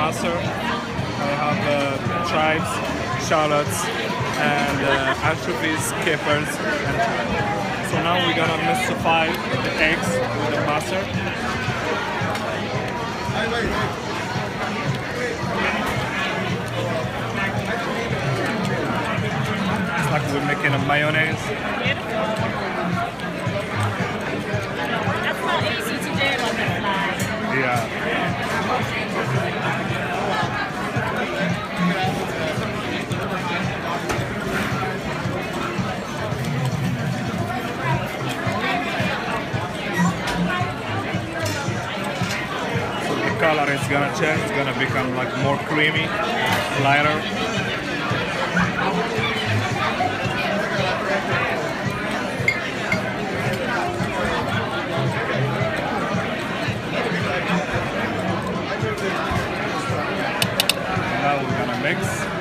mustard. I have uh, chives, shallots, and uh, anchovies, capers, and thyme. So now we're gonna mystify the eggs with the mustard. It's like we're making a mayonnaise. Color is gonna change, it's gonna become like more creamy, lighter. Now we're gonna mix.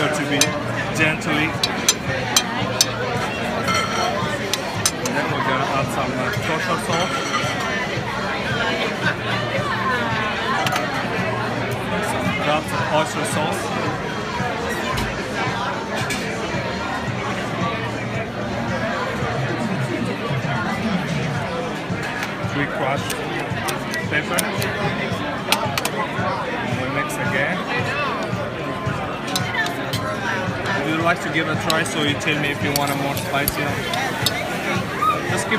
Sure to be gently. Then we're gonna add some uh, kosher sauce. Some drops of oyster sauce. Three crushed pepper. like to give a try, so you tell me if you want a more spicy. Just keep